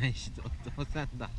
ないしお父さんだ。